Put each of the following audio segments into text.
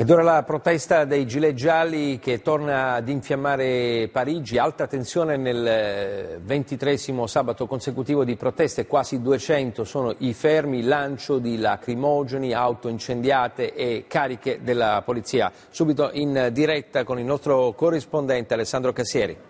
Ed ora la protesta dei gilet gialli che torna ad infiammare Parigi, alta tensione nel ventitresimo sabato consecutivo di proteste, quasi 200 sono i fermi, lancio di lacrimogeni, auto incendiate e cariche della polizia. Subito in diretta con il nostro corrispondente Alessandro Cassieri.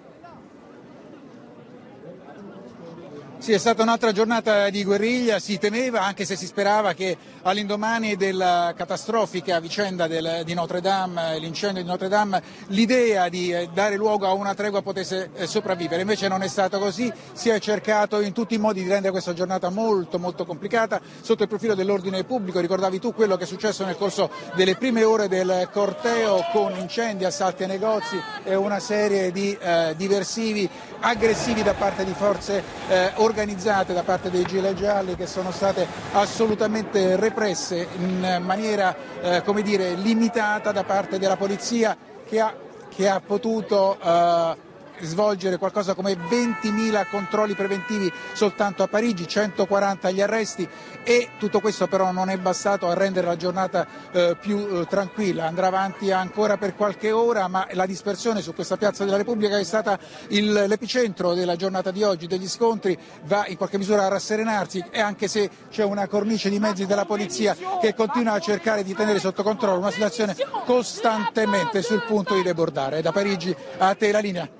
Sì, è stata un'altra giornata di guerriglia, si temeva, anche se si sperava che all'indomani della catastrofica vicenda del, di Notre Dame, l'incendio di Notre Dame, l'idea di eh, dare luogo a una tregua potesse eh, sopravvivere. Invece non è stato così, si è cercato in tutti i modi di rendere questa giornata molto molto complicata sotto il profilo dell'ordine pubblico. Ricordavi tu quello che è successo nel corso delle prime ore del corteo con incendi, assalti ai negozi e una serie di eh, diversivi aggressivi da parte di forze eh, organizzate da parte dei gilet gialli che sono state assolutamente represse in maniera eh, come dire, limitata da parte della polizia che ha, che ha potuto eh, svolgere qualcosa come 20.000 controlli preventivi soltanto a Parigi, 140 gli arresti e tutto questo però non è bastato a rendere la giornata eh, più eh, tranquilla, andrà avanti ancora per qualche ora ma la dispersione su questa piazza della Repubblica è stata il, l'epicentro della giornata di oggi, degli scontri, va in qualche misura a rasserenarsi e anche se c'è una cornice di mezzi della polizia che continua a cercare di tenere sotto controllo una situazione costantemente sul punto di debordare. Da Parigi a te la linea.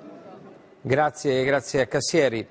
Grazie, grazie a Cassieri.